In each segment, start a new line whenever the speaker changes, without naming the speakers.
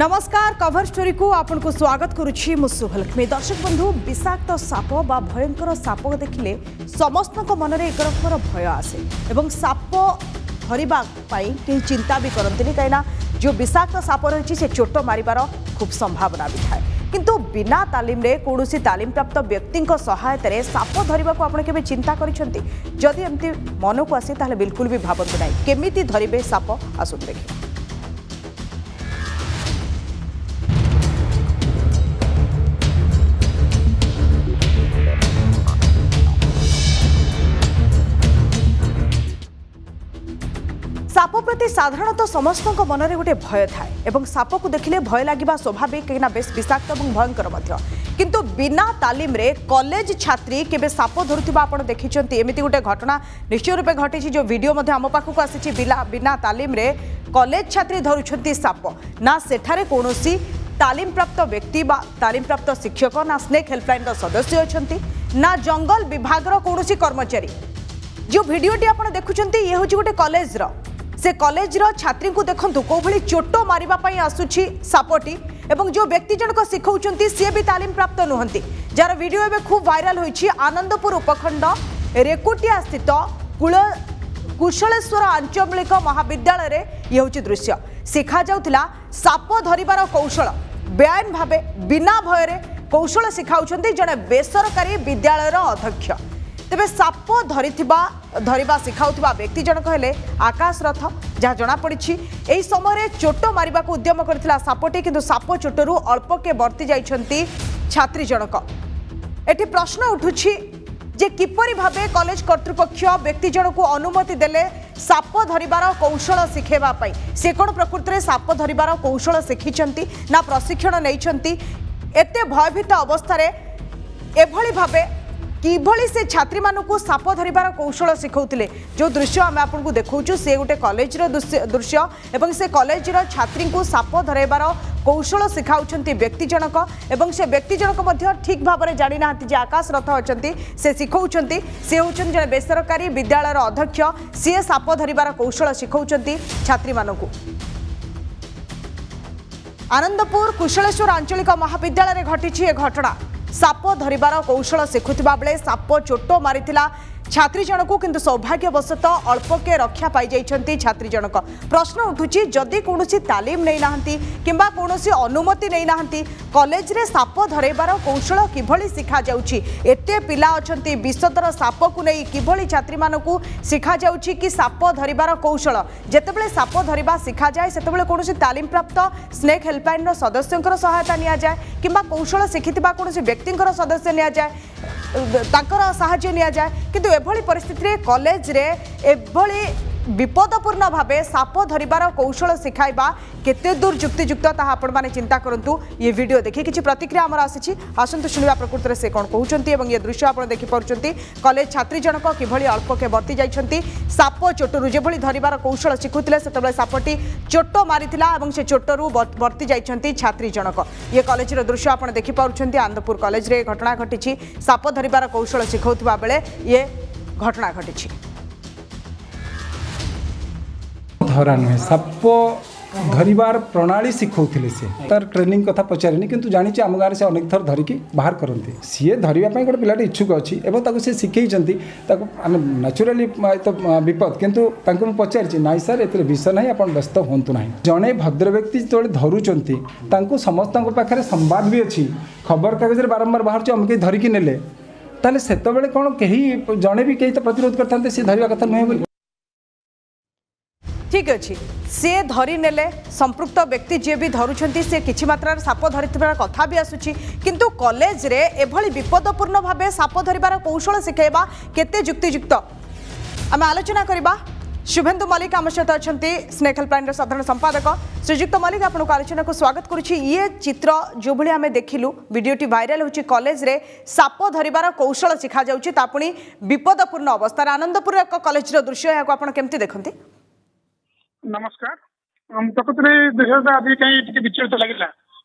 नमस्कार cover story को आपको स्वागत करुच्ची मुशुभलक्ष्मी दर्शक बंधु विषाक्त साप भयंकर साप देखने समस्त मन में एक रकम भय आसे और साप धरवाई कहीं चिंता भी करते करती कहीं जो विषाक्त साप रही से चोट मार खूब संभावना भी था किंतु बिना तालीम कौन तालीम प्राप्त व्यक्ति सहायत साप धरने को आज के चिंता करमती मन को आसे तो बिल्कुल भी भावतु ना केमी धरवे साप आसत देखिए সাপ প্রতি সাধারণত সমস্ত মনে গোটে ভয় থাকে এবং সাপকু দেখলে ভয় লাগা স্বাভাবিক না বেশ বিষাক্ত এবং ভয়ঙ্কর মধ্য কিন্তু বিনা তালিমে কলেজ ছাত্রী কেবে সাপ ধরুবা আপনার দেখিছেন এমিতি গোটে ঘটনা নিশ্চয় রূপে ঘটেছে যে ভিডিও আম পাখক আসিছে বিনা তালিমে কলেজ ছাত্রী ধরুচ্ছেন সাপ না সেঠারে কৌশি তালিমপ্রাপ্ত ব্যক্তি বা তালিমপ্রাপ্ত শিক্ষক না স্নেক হেল্পলাইন সদস্য অনেক না জঙ্গল বিভাগর কৌশি কর্মচারী যে ভিডিওটি আপনার দেখুছেন ইয়ে হচ্ছে গোটে কলেজর ସେ କଲେଜର ଛାତ୍ରୀଙ୍କୁ ଦେଖନ୍ତୁ କେଉଁଭଳି ଚୋଟ ମାରିବା ପାଇଁ ଆସୁଛି ସାପଟି ଏବଂ ଯେଉଁ ବ୍ୟକ୍ତି ଜଣକ ଶିଖାଉଛନ୍ତି ସିଏ ବି ତାଲିମ ପ୍ରାପ୍ତ ନୁହନ୍ତି ଯାହାର ଭିଡ଼ିଓ ଏବେ ଖୁବ୍ ଭାଇରାଲ୍ ହୋଇଛି ଆନନ୍ଦପୁର ଉପଖଣ୍ଡ ରେକୁଟିଆ ସ୍ଥିତ କୁଳ କୁଶଳେଶ୍ୱର ଆଞ୍ଚଳିକ ମହାବିଦ୍ୟାଳୟରେ ଇଏ ହେଉଛି ଦୃଶ୍ୟ ଶିଖାଯାଉଥିଲା ସାପ ଧରିବାର କୌଶଳ ବେଆଇନ ଭାବେ ବିନା ଭୟରେ କୌଶଳ ଶିଖାଉଛନ୍ତି ଜଣେ ବେସରକାରୀ ବିଦ୍ୟାଳୟର ଅଧ୍ୟକ୍ଷ ତେବେ ସାପ ଧରିଥିବା ধরা শিখাউা ব্যক্তি জনক হলে আকাশ রথ যা জনাপড়ি এই সময় চোট মারা উদ্যম করে সাপটি কিন্তু সাপ চোটর অল্পকে বর্তি যাই ছাত্রী জনক এটি প্রশ্ন উঠুছি যে কিপর ভাবে কলেজ কর্তৃপক্ষ ব্যক্তি জনক অনুমতি দেলে সাপ ধরবার কৌশল শিখেবা সে কোণ প্রকৃতরে সাপ ধরবার কৌশল শিখিছেন না প্রশিক্ষণ নেই এতে ভয়ভীত অবস্থায় এভাবে ভাবে কিভাবে সে ছাত্রী মানুষ সাপ ধরবার কৌশল শিখাউলে যে দৃশ্য আমি আপনার দেখছু সে গোটে কলেজর দৃশ্য এবং সে কলেজর ছাত্রী সাপ ধরাইবার কৌশল শিখাউছেন ব্যক্তি জনক এবং সে ব্যক্তি জনক ঠিক ভাবে জাঁ না যে আকাশ রথ অনেক সে শিখাউন সে হচ্ছেন জন বেসরকারি বিদ্যালয়ের অধ্যক্ষ সি সাপ ধরবার কৌশল শিখাউন ছাত্রী মানুষ আনন্দপুর কুশলেশ্বর আঞ্চলিক মহাবিদ্যালয়ের ঘটিছে এ ঘটনা ସାପ ଧରିବାର କୌଶଳ ଶିଖୁଥିବା ବେଳେ ସାପ ଚୋଟ ମାରିଥିଲା ছাত্রী জনক কিন্তু সৌভাগ্যবশত অল্পকে রক্ষা পাই যাই ছাত্রী জনক প্রশ্ন উঠুছি যদি কৌশি তালিম নেই না কিংবা কৌশি অনুমতি নেই না কলেজরে সাপ ধরাইবার কৌশল কিভাবে শিখা যাচ্ছি এতে পিলা অনেক বিষধর সাপকু নেই কিভাবে ছাত্রী মানুষ শিখা যাচ্ছি কি সাপ ধরবার কৌশল যেতবে সাপ ধরা শিখা যায় সেতবে কৌশি তালিমপ্রাপ্ত স্নেক হেল্পলাইনর সদস্যঙ্কর সহায়তা নিয়া যায় কিংবা কৌশল শিখি কৌশি ব্যক্তিঙ্কর সদস্য নিয়া যায় তাঁর সাহায্য নিয়া যায় কিন্তু এভাবে পরিস্থিতি কলেজে এভাবে বিপদপূর্ণ ভাবে সাপ ধরবার কৌশল শিখাইবা কত দূর যুক্তিযুক্ত তাহা আপনার চিন্তা করতু ইয়ে ভিডিও দেখে কিছু প্রতিক্রিয়া আমার আসিছি আসুন শুনবা প্রকৃতরে সে কোণ কুমার এবং ইয়ে দৃশ্য আপনার দেখিপারুচ্ছেন কলেজ ছাত্রী জনক কিভাবে অল্পকে বর্তি যাই সাপ চোটর যেভাবে ধরবার কৌশল শিখুলে সেতবে সাপটি চোট মারি এবং সে চোটর বর্তি যাই ছাত্রী জনক ইয়ে কলেজের দৃশ্য আপনার দেখিপারুচ্ছেন আনন্দপুর কলেজে
ঘটনা ঘটিছি সাপ ধরবার কৌশল শিখাউা বেড়ে ইয়ে ঘটনা ঘটেছে ধরা নুহে সাপ ধরিবার প্রণালী শিখাউলে সে তার ট্রেনিং কথা পচারিনি কিন্তু জাঁচি আম গাঁরে সে অনেক থর ধরিকি বাহার করতে সি ধরা গোটে পিলাটি ইচ্ছুক অছি এবং তাকে সে শিখাইছেন তাকে মানে ন্যাচুরালি তো বিপদ কিন্তু তাকে মু পচারিছি নাই স্যার এতে বিষ না আপনার ব্যস্ত হুঁতু না জনে ভদ্র ব্যক্তি যেতবে ধরুচার তাঁকু সমস্ত পাখে সম্বাদ বি অছি খবরকাগজের বারম্বার বাহারছে অমুক ধরিকি নেলে ତାହେଲେ ସେତେବେଳେ କ'ଣ କେହି ଜଣେ ବି କେହି ତ ପ୍ରତିରୋଧ କରିଥାନ୍ତେ ସେ ଧରିବା କଥା ନୁହେଁ ବୋଲି
ଠିକ୍ ଅଛି ସେ ଧରିନେଲେ ସମ୍ପୃକ୍ତ ବ୍ୟକ୍ତି ଯିଏ ବି ଧରୁଛନ୍ତି ସେ କିଛି ମାତ୍ରାରେ ସାପ ଧରିଥିବାର କଥା ବି ଆସୁଛି କିନ୍ତୁ କଲେଜରେ ଏଭଳି ବିପଦପୂର୍ଣ୍ଣ ଭାବେ ସାପ ଧରିବାର କୌଶଳ ଶିଖାଇବା କେତେ ଯୁକ୍ତିଯୁକ୍ତ ଆମେ ଆଲୋଚନା କରିବା शुभेन्दु मल्लिक आम सहित अच्छा स्नेखल प्राइन साधारण संपादक श्रीजुक्त मल्लिक आपको आलोचना को स्वागत करुच्ची ये चित्र जो भाई आम देखिलु भिडटी भाइराल हो कलेज साप धरवार कौशल शिखा जा पुणी विपदपूर्ण अवस्था आनंदपुर एक कलेज दृश्य
यहाँ आपड़ देखते नमस्कार प्रकृति कहीं विचलित लगे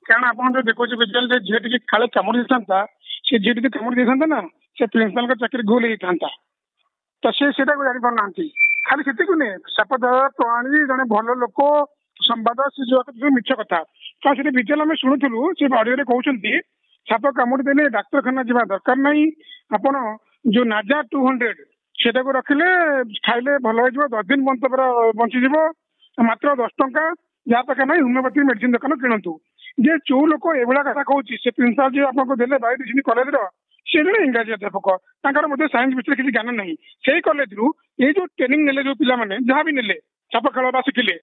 କାରଣ ଆପଣ ଯୋଉ ଦେଖୁଛୁ ବିଜେପିରେ ଝିଅ ଟିକେ କାଳେ କାମୁଡି ଦେଇଥାନ୍ତା ସେ ଝିଅ ଟିକେ କାମୁଡି ଦେଇଥାନ୍ତା ନା ସେ ପ୍ରିନ୍ସିପାଲଙ୍କ ଚାକିରି ଭୁଲ ହେଇଥାନ୍ତା ଖାଲି ସେତିକି ନୁହେଁ ସାପଧର ପ୍ରଣାଳୀ ଜଣେ ଭଲ ଲୋକ ସମ୍ବାଦ ସେ ଯୋଉ ମିଛ କଥା ତ ସେଠି ବିଜେଲ ଆମେ ଶୁଣୁଥିଲୁ ସେ ଅଡିଓରେ କହୁଛନ୍ତି ସାପ କାମୁଡି ଦେଲେ ଡାକ୍ତରଖାନା ଯିବା ଦରକାର ନାହିଁ ଆପଣ ଯୋଉ ନାଜା ଟୁ ହଣ୍ଡ୍ରେଡ ସେଟାକୁ ରଖିଲେ ଖାଇଲେ ଭଲ ହେଇଯିବ ଦଶ ଦିନ ପର୍ଯ୍ୟନ୍ତ ପୁରା ବଞ୍ଚିଯିବ ମାତ୍ର ଦଶ ଟଙ୍କା ଯାହା ପାଖରେ ନାହିଁ ହୋମିଓପାଥିକ ମେଡିସିନ ଦୋକାନ କିଣନ୍ତୁ ଯେ ଯୋଉ ଲୋକ ଏଭଳିଆ କଥା କହୁଛି ସେ ପ୍ରିନ୍ସିପାଲ ଯିଏ ଆପଣଙ୍କୁ ଦେଲେ ବାୟୋ କଲେଜର ସେମାନେ ଇଂରାଜୀ ଅଧ୍ୟାପକ ତାଙ୍କର ମଧ୍ୟ ସାଇନ୍ସ ବିଷୟରେ କିଛି ଜ୍ଞାନ ନାହିଁ ସେଇ କଲେଜରୁ ଏଇ ଯୋଉ ଟ୍ରେନିଂ ନେଲେ ଯୋଉ ପିଲାମାନେ ଯାହା ବି ନେଲେ ଚାପ ଖେଳ ବା ଶିଖିଲେ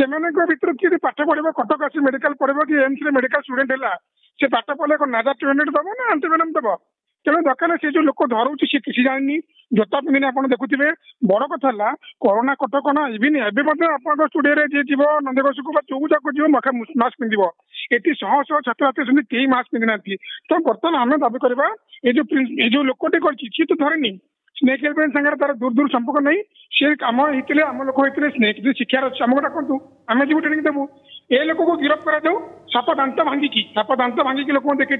ସେମାନଙ୍କ ଭିତରୁ କିଏ ପାଠ ପଢିବ କଟକ ଆସି ମେଡିକାଲ ପଢିବ କି ଏମ୍ସ ରେ ମେଡିକାଲ ଷ୍ଟୁଡେଣ୍ଟ ହେଲା ସେ ପାଠ ପଢିଲେ କଣ ନାଜା ଟ୍ରେନେଡ୍ ଦବ ନା ଆଣ୍ଟି ଭେନମ୍ ଦବ ତେଣୁ ଦରକାର ସେ ଯୋଉ ଲୋକ ଧରଉଛି ସେ କିଛି ଜାଣିନି ଜୋତା ପିନ୍ଧିନି ଆପଣ ଦେଖୁଥିବେ ବଡ କଥା ହେଲା କରୋନା କଟକଣା ଇଭିନ୍ ଏବେ ମଧ୍ୟ ଆପଣଙ୍କ ଷ୍ଟୁଡିଓରେ ଯିଏ ଯିବ ନନ୍ଦଗୋଷକୁ ବା ଯୋଉ ଯାକ ଯିବ ମାସ୍କ ପିନ୍ଧିବ ଏଠି ଶହ ଶହ ଛାତ୍ରଛାତ୍ରୀ ଅଛନ୍ତି କେହି ମାସ୍କ ପିନ୍ଧିନାହାନ୍ତି ତ ବର୍ତ୍ତମାନ ଆମେ ଦାବି କରିବା ଏ ଯୋଉ ଏ ଯୋଉ ଲୋକଟି କରିଛି ସିଏ ତ ଧରିନି स्नेक एयरप्लेन सांगे तार दूर दूर संपर्क नहीं सी आम होते आम लोक होते स्नेक जो अच्छे आमको डाक आम जी ट्रेनिंग देव ए लोक को गिरफ्त कर साप दात भांगिकी साप दात भांगिकी लोक देखे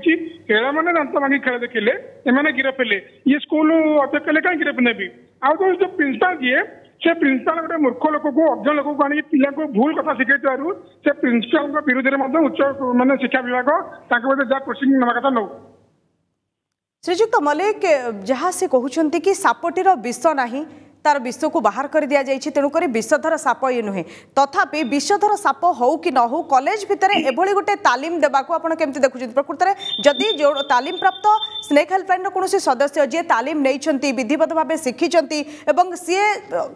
खेल मैंने दात भांगिक खेल देखे एम गिरफ्ले ये स्कूल अध्यक्ष कले कहीं गिरफ्त नेबी आज जो जो प्रिंसिपाल जी से प्रिंसिपाल गोटे मूर्ख लोक को अज्ञ लोक को आने पिला भूल कथ शिखेवर से प्रिंसिपाल विरोध में उच्च मानने शिक्षा विभाग तक जहाँ प्रोसीडिंग ना कथा नौ
ଶ୍ରୀଯୁକ୍ତ ମଲ୍ଲିକ ଯାହା ସେ କହୁଛନ୍ତି କି ସାପଟିର ବିଷ ନାହିଁ ତାର ବିଷକୁ ବାହାର କରି ଦିଆଯାଇଛି ତେଣୁକରି ବିଷଧର ସାପ ଇଏ ନୁହେଁ ତଥାପି ବିଷଧର ସାପ ହଉ କି ନ ହଉ କଲେଜ ଭିତରେ ଏଭଳି ଗୋଟେ ତାଲିମ ଦେବାକୁ ଆପଣ କେମିତି ଦେଖୁଛନ୍ତି ପ୍ରକୃତରେ ଯଦି ଯେଉଁ ତାଲିମ ପ୍ରାପ୍ତ ସ୍ନେକ୍ ହେଲ୍ପଲାଇନ୍ର କୌଣସି ସଦସ୍ୟ ଯିଏ ତାଲିମ ନେଇଛନ୍ତି ବିଧିବଦ୍ଧ ଭାବେ ଶିଖିଛନ୍ତି ଏବଂ ସିଏ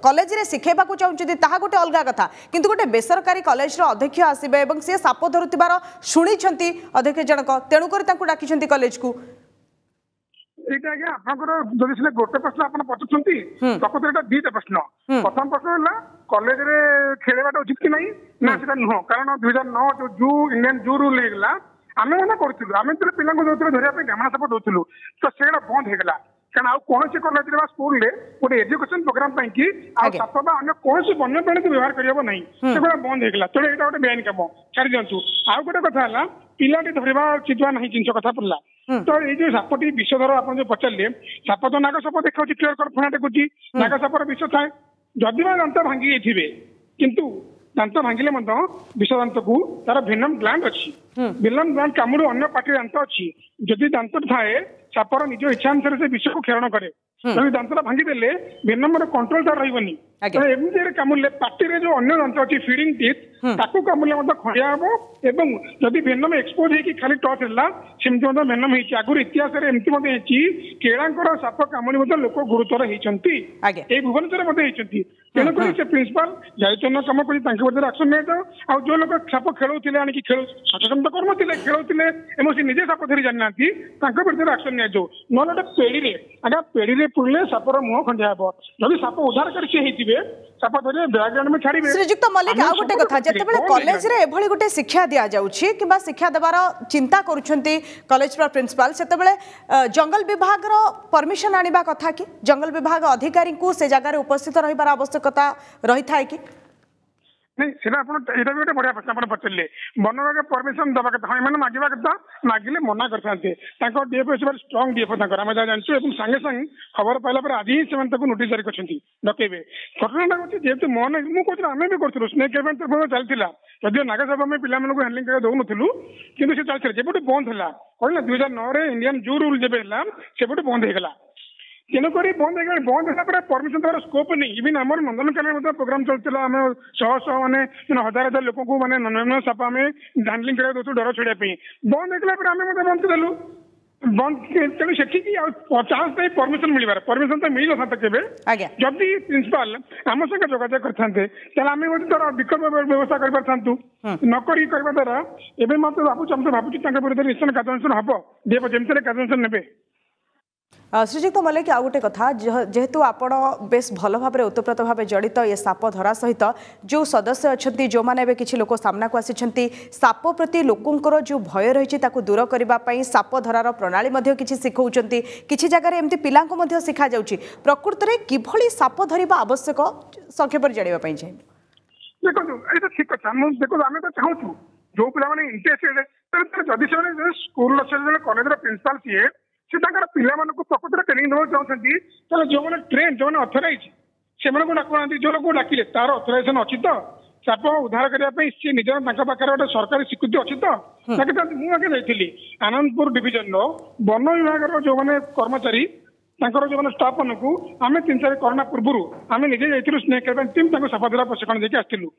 କଲେଜରେ ଶିଖାଇବାକୁ ଚାହୁଁଛନ୍ତି ତାହା ଗୋଟେ ଅଲଗା କଥା କିନ୍ତୁ ଗୋଟେ ବେସରକାରୀ କଲେଜର ଅଧ୍ୟକ୍ଷ ଆସିବେ ଏବଂ ସିଏ ସାପ ଧରୁଥିବାର ଶୁଣିଛନ୍ତି ଅଧ୍ୟକ୍ଷ ଜଣକ ତେଣୁକରି ତାଙ୍କୁ ଡାକିଛନ୍ତି କଲେଜକୁ
ଏଇଟା ଆଜ୍ଞା ଆପଣଙ୍କର ଯଦି ସିନା ଗୋଟେ ପ୍ରଶ୍ନ ଆପଣ ପଚାରୁଛନ୍ତି ପ୍ରକୃତରେ ଏଇଟା ଦିଟା ପ୍ରଶ୍ନ ପ୍ରଥମ ପ୍ରଶ୍ନ ହେଲା କଲେଜରେ ଖେଳିବାଟା ଉଚିତ କି ନାହିଁ ନା ସେଟା ନୁହଁ କାରଣ ଦୁଇ ହଜାର ନଅ ଯୋଉ ଜୁ ଇଣ୍ଡିଆନ ଜୁ ରୁଲ ହେଇଗଲା ଆମେ ମାନେ କରୁଥିଲୁ ଆମେ ଯେତେବେଳେ ପିଲାଙ୍କୁ ଦଉଥିଲୁ ଧରିବା ପାଇଁ ଗ୍ରାମୀଣ ସାପ ଦଉଥିଲୁ ତ ସେଇଟା ବନ୍ଦ ହେଇଗଲା କାରଣ ଆଉ କୌଣସି କଲେଜରେ ବା ସ୍କୁଲରେ ଗୋଟେ ଏଜୁକେସନ ପ୍ରୋଗ୍ରାମ ପାଇଁ କି ଆଉ ସାପ ବା ଅନ୍ୟ କୌଣସି ବନ୍ୟ ବନ୍ୟପ୍ରାଣୀକୁ ବ୍ୟବହାର କରିହେବ ନାହିଁ ସେଗୁଡା ବନ୍ଦ ହେଇଗଲା ତେଣୁ ଏଇଟା ଗୋଟେ ବେଆଇନ କାମ ଛାଡି ଦିଅନ୍ତୁ ଆଉ ଗୋଟେ କଥା ହେଲା ପିଲାଟି ଧରିବା ଚିତୁଆ ନାହିଁ ଜିନିଷ କଥା ପଡିଲା ତ ଏଇ ଯୋଉ ସାପଟି ବିଷଧର ଆପଣ ଯୋଉ ପଚାରିଲେ ସାପ ତ ନାଗ ସାପ ଦେଖାଉଛି କ୍ଲିୟର କର ଫଣା ଦେଖୁଛି ନାଗ ବିଷ ଥାଏ ଯଦି ବା ଦାନ୍ତ ଭାଙ୍ଗି ଯାଇଥିବେ କିନ୍ତୁ ଦାନ୍ତ ଭାଙ୍ଗିଲେ ମଧ୍ୟ ବିଷ ଦାନ୍ତକୁ ତାର ଭିନମ ଗ୍ଲାଣ୍ଡ ଅଛି ଭିନମ ଗ୍ଲାଣ୍ଡ କାମୁଡୁ ଅନ୍ୟ ପାଟିରେ ଦାନ୍ତ ଅଛି ଯଦି ଦାନ୍ତ ଥାଏ ସାପର ନିଜ ଇଚ୍ଛା ଅନୁସାରେ ସେ ବିଷକୁ କ୍ଷରଣ କରେ ତେଣୁ ଦାନ୍ତଟା ଭାଙ୍ଗିଦେଲେ ଭେନମର କଣ୍ଟ୍ରୋଲ ତାର ରହିବନି ଏମିତିରେ କାମୁଡ଼ିଲେ ପାଟିରେ ଯୋଉ ଅନ୍ୟ ଦାନ୍ତ ଅଛି ଫିଡିଂ ଟିଥ୍ ତାକୁ କାମୁଡ଼ିଲେ ମଧ୍ୟ ଖଣ୍ଡିଆ ହବ ଏବଂ ଯଦି ଭେନମ ଏକ୍ସପୋଜ ହେଇକି ଖାଲି ଟଚ୍ ହେଲା ସେମିତି ମଧ୍ୟ ଭେନମ ହେଇଛି ଆଗରୁ ଇତିହାସରେ ଏମିତି ମଧ୍ୟ ହେଇଛି କେଳାଙ୍କର ସାପ କାମୁଡ଼ି ମଧ୍ୟ ଲୋକ ଗୁରୁତର ହେଇଛନ୍ତି ଏଇ ଭୁବନେଶ୍ୱରରେ ମଧ୍ୟ ହେଇଛନ୍ତି ତେଣୁକରି ସେ ପ୍ରିନ୍ସିପାଲ ଯାଇଚନ୍ଦ କାମକରି ତାଙ୍କ ବିରୁଦ୍ଧରେ ଆକ୍ସନ ନିଆଯାଉ ଆଉ ଯୋଉ ଲୋକ ସାପ ଖେଳଉଥିଲେ ଆଣିକି ଖେଳ ସଚେତନ ତ କରୁନଥିଲେ ଖେଳଉଥିଲେ ଏବଂ ସେ ନିଜେ ସାପ ଧରି ଜାଣିନାହାନ୍ତି ତାଙ୍କ ବିରୁଦ୍ଧରେ ଆକ୍ସନ ନିଆଯାଉ ନହେଲେ ଗୋଟେ ପେଡ଼ିରେ ଆଜ୍ଞା ପେଡ଼ିରେ ପୁରିଲେ ସାପର ମୁହଁ ଖଣ୍ଡିଆ ହବ ଯଦି ସାପ ଉଦ୍ଧାର କରି ସିଏ ହେଇଥିବେ ସାପ ଧରିବେ ବ୍ୟାକଗ୍ରାଉଣ୍ଡ ବି ଛାଡ଼ିବେ
ଶ୍ରୀଯୁକ୍ତ ମଲ୍ଲିକ ଆଉ ଗୋଟେ କଥା ଯେତେବେଳେ କଲେଜରେ ଏଭଳି ଗୋଟେ ଶିକ୍ଷା ଦିଆଯାଉଛି କିମ୍ବା ଶିକ୍ଷା ଦେବାର ଚିନ୍ତା କରୁଛନ୍ତି କଲେଜର ପ୍ରିନ୍ସିପାଲ ସେତେବେଳେ ଜଙ୍ଗଲ ବିଭାଗର ପରମିଶନ ଆଣିବା କଥା କି ଜଙ୍ଗଲ ବିଭାଗ ଅଧିକାରୀଙ୍କୁ ସେ ଜାଗାରେ ଉପସ୍ଥିତ ରହିବାର
ଆବଶ୍ୟକ आवश्यकता रही था कि नहीं बढ़िया प्रश्न आप पचारे वन विभाग परमिशन दवा कथ हाँ मैंने मागवा कथ मागिले मना करतेफ स्ट्रंग डीएफ आम जानते सागे सांगे खबर पाला आज ही नोट जारी कर डकैबे घटनाटा जेहत मन मुझे आम भी करूँ स्नेक इवेंट तरफ चलता जदि नागसभा आम पी हांडलींग दौनु कि चलता जब बंद है कहना दुई हजार नौ इंडियान जो रूल जब है सेपटू बंद होगा ତେଣୁକରି ବନ୍ଦ ହେଇଗଲା ବନ୍ଦ ହେଲା ପରେ ପରମିସନ ଦେବାର ସ୍କୋପ ନାହିଁ ଇଭିନ୍ ଆମର ନନ୍ଦନକାନନ ମଧ୍ୟ ପ୍ରୋଗ୍ରାମ ଚାଲିଥିଲା ଆମେ ଶହ ଶହ ମାନେ ହଜାର ହଜାର ଲୋକଙ୍କୁ ମାନେ ନନ୍ଦନକାନନ ସାପ ଆମେ ହ୍ୟାଣ୍ଡଲିଂ କରିବାକୁ ଦେଉଛୁ ଡର ଛଡେଇବା ପାଇଁ ବନ୍ଦ ହେଇଗଲା ପରେ ଆମେ ମଧ୍ୟ ବନ୍ଦ ଦେଲୁ ବନ୍ଦ ତେଣୁ ସେଠିକି ଆଉ ଚାନ୍ସ ନାହିଁ ପରମିସନ ମିଳିବାର ପରମିସନ ତ ମିଳିନଥାନ୍ତା କେବେ ଯଦି ପ୍ରିନ୍ସିପାଲ ଆମ ସଙ୍ଗେ ଯୋଗାଯୋଗ କରିଥାନ୍ତେ ତାହେଲେ ଆମେ ଗୋଟେ ତାର ବିକଳ୍ପ ବ୍ୟବସ୍ଥା କରିପାରିଥାନ୍ତୁ କରି କରିବା ଦ୍ୱାରା ଏବେ ମତେ ଭାବୁଛି ଆମେ ଭାବୁଛି ତାଙ୍କ ବିରୁଦ୍ଧରେ ନିଶ୍ଚୟ କାର୍ଯ୍ୟାନୁଷ୍ଠାନ ହବ ଯେମିତିରେ କାର୍ଯ୍ୟାନୁଷ୍ଠାନ ନେବେ
ଶ୍ରୀଯୁକ୍ତ ମଲ୍ଲିକ ଆଉ ଗୋଟେ କଥା ଯେହେତୁ ଆପଣ ବେଶ ଭଲ ଭାବରେ ଓତପ୍ରୋତ ଭାବେ ଜଡ଼ିତ ଏ ସାପ ଧରା ସହିତ ଯେଉଁ ସଦସ୍ୟ ଅଛନ୍ତି ଯେଉଁମାନେ ଏବେ କିଛି ଲୋକ ସାମ୍ନାକୁ ଆସିଛନ୍ତି ସାପ ପ୍ରତି ଲୋକଙ୍କର ଯେଉଁ ଭୟ ରହିଛି ତାକୁ ଦୂର କରିବା ପାଇଁ ସାପ ଧରାର ପ୍ରଣାଳୀ ମଧ୍ୟ କିଛି ଶିଖାଉଛନ୍ତି କିଛି ଜାଗାରେ ଏମିତି ପିଲାଙ୍କୁ ମଧ୍ୟ ଶିଖାଯାଉଛି ପ୍ରକୃତରେ କିଭଳି ସାପ ଧରିବା ଆବଶ୍ୟକ ସଂକ୍ଷେପରେ ଜାଣିବା ପାଇଁ ଚାହିଁବି
ଦେଖନ୍ତୁ ଏଇଟା ଠିକ କଥା ମୁଁ ଦେଖନ୍ତୁ ଆମେ ତ ଚାହୁଁଛୁ ଯୋଉ ପିଲାମାନେ ଇଣ୍ଟରେଷ୍ଟେଡ୍ ଯଦି ସେମାନେ ସ୍କୁଲର କଲେଜର ପ୍ରିନ୍ସିପାଲ ସିଏ ସେ ତାଙ୍କର ପିଲାମାନଙ୍କୁ ପ୍ରକୃତରେ ଟ୍ରେନିଂ ଦେବାକୁ ଚାହୁଁଛନ୍ତି ତାହେଲେ ଯେଉଁମାନେ ଟ୍ରେନ୍ ଯେଉଁମାନେ ଅଥରାଇଜ ସେମାନଙ୍କୁ ଡାକୁନାହାନ୍ତି ଯେଉଁ ଲୋକଙ୍କୁ ଡାକିଲେ ତାର ଅଥରାଇଜେସନ ଅଛି ତ ସାପ ଉଦ୍ଧାର କରିବା ପାଇଁ ସିଏ ନିଜର ତାଙ୍କ ପାଖରେ ଗୋଟେ ସରକାରୀ ସ୍ୱୀକୃତି ଅଛି ତ ତାଙ୍କେ ମୁଁ ଆଗେ ଯାଇଥିଲି ଆନନ୍ଦପୁର ଡିଭିଜନର ବନ ବିଭାଗର ଯେଉଁମାନେ କର୍ମଚାରୀ ତାଙ୍କର ଯେଉଁମାନେ ଷ୍ଟାଫ୍ ମାନଙ୍କୁ ଆମେ ତିନି ଚାରି କରୋନା ପୂର୍ବରୁ ଆମେ ନିଜେ ଯାଇଥିଲୁ ସ୍ନେକ୍ କରିବା ଟିମ୍ ତାଙ୍କୁ ସଫାସୁତୁରା ପ୍ରଶିକ୍ଷଣ ଦେଇକି ଆସିଥିଲୁ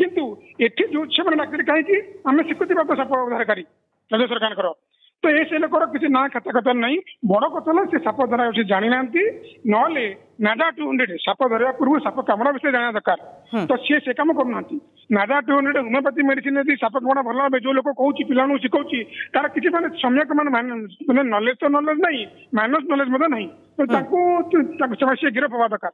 କିନ୍ତୁ ଏଠି ଯୋଉ ସେମାନେ ଡାକିଲେ କାହିଁକି ଆମେ ସ୍ୱୀକୃତି ପ୍ରାପ୍ତ ସାପ ଉଦ୍ଧାରକାରୀ ରାଜ୍ୟ ସରକାରଙ୍କର ତ ଏ ସେ ଲୋକର କିଛି ନା କଥା କଥା ନାହିଁ ବଡ କଥା ହେଲା ସେ ସାପ ଧରା ସେ ଜାଣିନାହାନ୍ତି ନହେଲେ ନାଡା ଟୁ ହଣ୍ଡ୍ରେଡ ସାପ ଧରିବା ପୂର୍ବରୁ ସାପ କାମୁଡା ବିଷୟରେ ଜାଣିବା ଦରକାର ତ ସିଏ ସେ କାମ କରୁନାହାନ୍ତି ନାଡା ଟୁ ହଣ୍ଡ୍ରେଡ ହୋମିଓପାଥି ମେଡିସିନ ଯଦି ସାପ କାମୁଡା ଭଲ ହେବେ ଯୋଉ ଲୋକ କହୁଛି ପିଲାମାନଙ୍କୁ ଶିଖଉଛି ତାର କିଛି ମାନେ ସମ୍ୟକ ମାନେ ମାନେ ନଲେଜ ତ ନଲେଜ ନାହିଁ ମାଇନସ ନଲେଜ ମଧ୍ୟ ନାହିଁ ତ ତାଙ୍କୁ ତାକୁ ସେମାନେ ସେ ଗିରଫ ହେବା ଦରକାର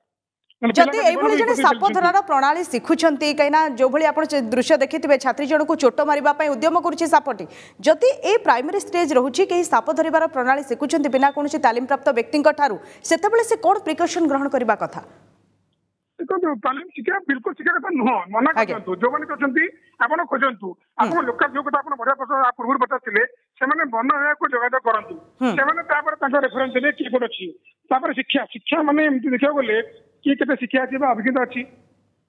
ଯଦି ଏଇଭଳି ଜଣେ ସାପ ଧରାର ପ୍ରଣାଳୀ ଶିଖୁଛନ୍ତି କାହିଁକିନା ଯେଉଁଭଳି ଆପଣ ଦୃଶ୍ୟ ଦେଖିଥିବେ ଛାତ୍ରୀ ଜଣକୁ ଚୋଟ ମାରିବା ପାଇଁ ଉଦ୍ୟମ କରୁଛି ସାପଟି ଯଦି ଏ ପ୍ରାଇମେରୀ ଷ୍ଟେଜ୍ ରହୁଛି କେହି ସାପ ଧରିବାର ପ୍ରଣାଳୀ ଶିଖୁଛନ୍ତି ବିନା କୌଣସି ତାଲିମପ୍ରାପ୍ତ ବ୍ୟକ୍ତିଙ୍କ ଠାରୁ ସେତେବେଳେ ସେ କ'ଣ ପ୍ରିକସନ୍ ଗ୍ରହଣ କରିବା କଥା
ଦେଖନ୍ତୁ ତାଲିମ ଶିକ୍ଷା ବିଲକୁଲ ଶିକ୍ଷା କଥା ନୁହଁ ମନା କରନ୍ତୁ ଯୋଉମାନେ କରୁଛନ୍ତି ଆପଣ ଖୋଜନ୍ତୁ ଆପଣ ଲୋକାଲ ଯୋଉ କଥା ଆପଣ ବଢିଆ ପ୍ରଶ୍ନ ପୂର୍ବରୁ ପଚାରିଥିଲେ ସେମାନେ ବନ ଏହାକୁ ଯୋଗାଯୋଗ କରନ୍ତୁ ସେମାନେ ତାପରେ ତାଙ୍କ ରେଫରେନ୍ସ ଦେବେ କିଏ କୋଉଠି ଅଛି ତାପରେ ଶିକ୍ଷା ଶିକ୍ଷା ମାନେ ଏମିତି ଦେଖିବାକୁ ଗଲେ କିଏ କେତେ ଶିକ୍ଷା ଆସିବ ଅଭିଜ୍ଞତା ଅଛି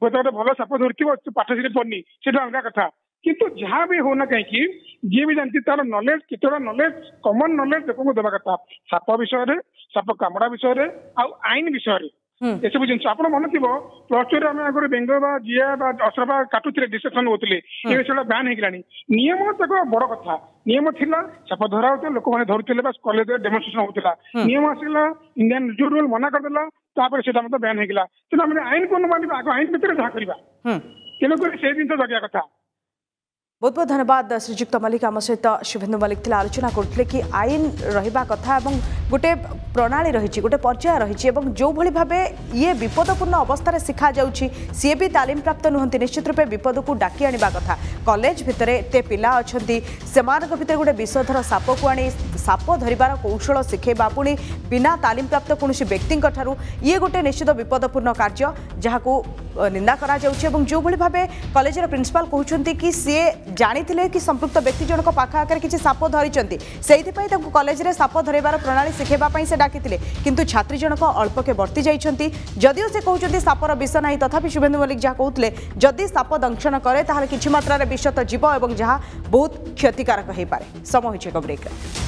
ହୁଏତ ଗୋଟେ ଭଲ ସପୋଜ ଉଠିବ ପାଠ ସେଠି ପଢନି ସେଟା ଅଲଗା କଥା କିନ୍ତୁ ଯାହା ବି ହଉନା କାହିଁକି ଯିଏ ବି ଜାଣିଛି ତାର ନଲେଜ କେତେଟା ନଲେଜ କମନ ନଲେଜ ଲୋକଙ୍କୁ ଦେବା କଥା ସାପ ବିଷୟରେ ସାପ କାମୁଡା ବିଷୟରେ ଆଉ ଆଇନ ବିଷୟରେ ଏସବୁ ଜିନିଷ ଆପଣ ମନେ ଥିବ ପ୍ଲସ୍ ଟୁ ରେ ଆମେ ଆଗରୁ ବେଙ୍ଗ ବା ଜିଆ ବା ଅସ୍ତ୍ର ବା କାଟୁଥିଲେ ଡିସେକ୍ସନ ହଉଥିଲେ ଏବେ ସେଗୁଡ଼ା ବ୍ୟାନ୍ ହେଇଗଲାଣି ନିୟମ ତାକୁ ବଡ କଥା ନିୟମ ଥିଲା ସାପ ଧରା ହଉଥିଲା ଲୋକମାନେ ଧରୁଥିଲେ ବା କଲେଜରେ ଡେମନଷ୍ଟ୍ରେସନ ହଉଥିଲା ନିୟମ ଆସିଲା ଇଣ୍ଡିଆନ ରୁଲ୍ ମନା କରିଦେଲା ତାପରେ ସେଟା ମଧ୍ୟ ବ୍ୟାନ୍ ହେଇଗଲା ତେଣୁ ଆମେ ଆଇନକୁ ଅନୁମାନିବା ଆଗ ଆଇନ ଭିତରେ ଯାହା କରିବା ତେଣୁକରି ସେ ଜିନିଷ ଜଗିବା କଥା
ବହୁତ ବହୁତ ଧନ୍ୟବାଦ ଶ୍ରୀଯୁକ୍ତ ମଲ୍ଲିକ ଆମ ସହିତ ଶୁଭେନ୍ଦୁ ମଲ୍ଲିକ ଥିଲେ ଆଲୋଚନା କରୁଥିଲେ କି ଆଇନ ରହିବା କଥା ଏବଂ গোটে প্রণালী রয়েছে গোটে পর্যায় রয়েছে এবং যেভাবে ভাবে ইয়ে বিপদপূর্ণ অবস্থায় শিখা যাচ্ছে সিএ বি তালিম প্রাপ্ত নুহতি নিশ্চিত রূপে বিপদক ডাকি আনবা কথা কলেজ ভিতরে এতে পিলা অনেক সে ভিতরে গোটে বিষধর সাপক আনি সাপ ধরবার কৌশল শিখেবা পুঁ বিনা তালিম প্রাপ্ত কোণী ব্যক্তি ইয়ে গোটে নিশ্চিত বিপদপূর্ণ কার্য যা নিন্দা করা যাচ্ছে এবং যেভাবে ভাবে কলেজের প্রিন্সিপাল কুমার কি সিএ জাঁলে কি সম্পৃক্ত ব্যক্তি জনক পাখ আগে কিছু সাপ ধরি সেইপাই তাকে কলেজের সাপ ধরবার প্রণালী শিখাইবা সে ডাকিলে কিন্তু ছাত্রী জনক অল্পকে বর্তি যাই যদিও সে কুমার সাপর বিষ নাই তথাপি শুভেন্দু মল্লিক যা কুলে যদি সাপ দংশন করে তাহলে কিছু মাত্রার বিষ তো যাব এবং যা বহুত ক্ষতিকারক হয়ে পড়ে সময় হয়েছে এক ব্রেক